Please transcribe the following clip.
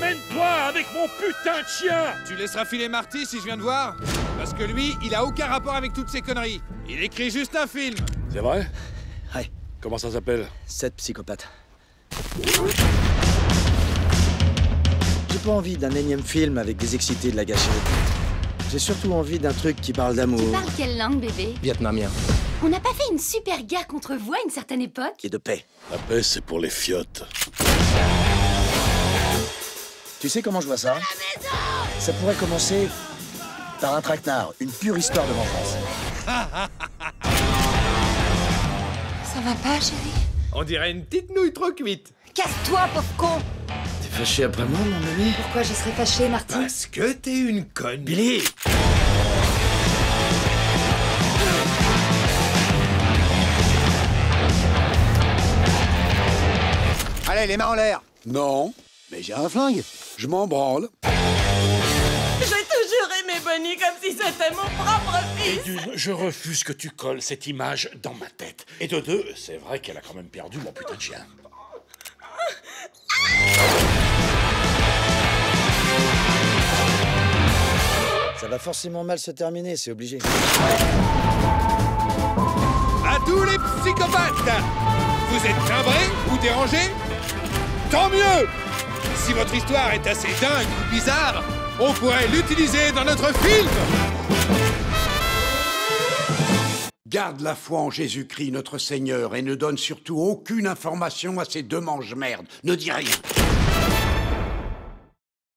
Ramène-toi avec mon putain de chien Tu laisseras filer Marty si je viens de voir Parce que lui, il a aucun rapport avec toutes ces conneries. Il écrit juste un film. C'est vrai? Ouais, Comment ça s'appelle? 7 psychopathes. J'ai pas envie d'un énième film avec des excités de la gâchette. J'ai surtout envie d'un truc qui parle d'amour Tu parles quelle langue, bébé? Vietnamien On n'a pas fait une super guerre contre vous à une certaine époque? Et de paix. La paix, c'est pour les fiottes. Tu sais comment je vois ça Ça pourrait commencer par un traquenard, une pure histoire de vengeance. Ça va pas, chérie On dirait une petite nouille trop cuite. Casse-toi, pauvre con T'es fâché après moi, mon ami Pourquoi je serais fâchée, Marty Parce que t'es une conne. Billy Allez, les mains en l'air Non, Mais j'ai un flingue je m'en branle. J'ai toujours aimé Bonnie comme si c'était mon propre Et fils. d'une, je refuse que tu colles cette image dans ma tête. Et de deux, c'est vrai qu'elle a quand même perdu mon putain de chien. Ça va forcément mal se terminer, c'est obligé. À tous les psychopathes Vous êtes timbrés ou dérangés? Tant mieux Si votre histoire est assez dingue ou bizarre, on pourrait l'utiliser dans notre film Garde la foi en Jésus-Christ, notre Seigneur, et ne donne surtout aucune information à ces deux mange-merdes. Ne dis rien.